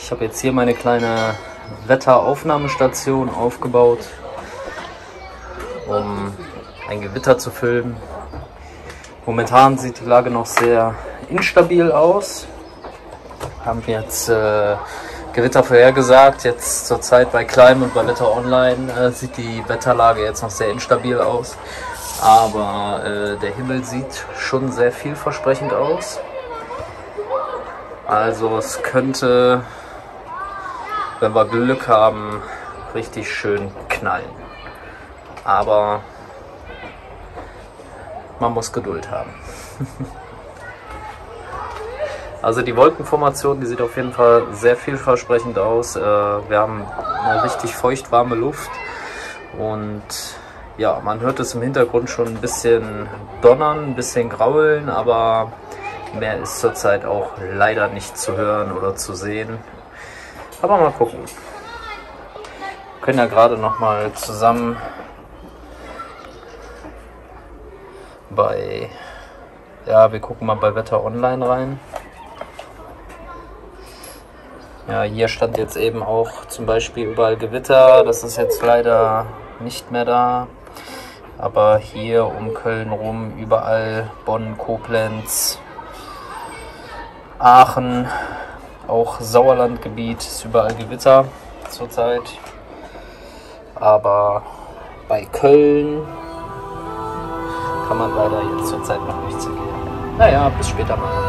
Ich habe jetzt hier meine kleine Wetteraufnahmestation aufgebaut, um ein Gewitter zu filmen. Momentan sieht die Lage noch sehr instabil aus. Haben jetzt äh, Gewitter vorhergesagt. Jetzt zur Zeit bei Climb und bei Wetter Online äh, sieht die Wetterlage jetzt noch sehr instabil aus. Aber äh, der Himmel sieht schon sehr vielversprechend aus. Also es könnte, wenn wir Glück haben, richtig schön knallen. Aber man muss Geduld haben. also die Wolkenformation, die sieht auf jeden Fall sehr vielversprechend aus. Äh, wir haben eine richtig feucht warme Luft und ja, man hört es im Hintergrund schon ein bisschen donnern, ein bisschen graulen, aber Mehr ist zurzeit auch leider nicht zu hören oder zu sehen. Aber mal gucken. Wir können ja gerade noch mal zusammen bei ja, wir gucken mal bei Wetter Online rein. Ja, hier stand jetzt eben auch zum Beispiel überall Gewitter. Das ist jetzt leider nicht mehr da. Aber hier um Köln rum überall Bonn, Koblenz, Aachen, auch Sauerlandgebiet, ist überall Gewitter zurzeit. Aber bei Köln kann man leider jetzt zurzeit noch nichts sehen. Naja, bis später mal.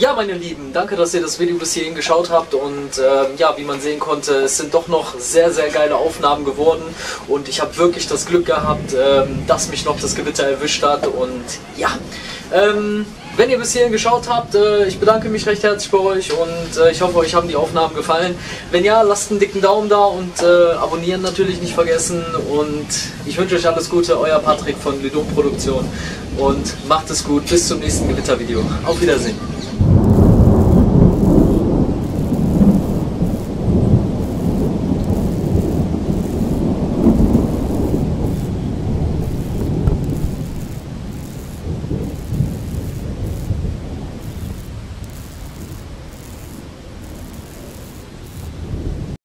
Ja, meine Lieben, danke, dass ihr das Video bis hierhin geschaut habt und ähm, ja, wie man sehen konnte, es sind doch noch sehr, sehr geile Aufnahmen geworden und ich habe wirklich das Glück gehabt, ähm, dass mich noch das Gewitter erwischt hat und ja, ähm, wenn ihr bis hierhin geschaut habt, äh, ich bedanke mich recht herzlich bei euch und äh, ich hoffe, euch haben die Aufnahmen gefallen. Wenn ja, lasst einen dicken Daumen da und äh, abonnieren natürlich nicht vergessen. Und ich wünsche euch alles Gute, euer Patrick von Lidon Produktion. Und macht es gut, bis zum nächsten Gewittervideo. Auf Wiedersehen.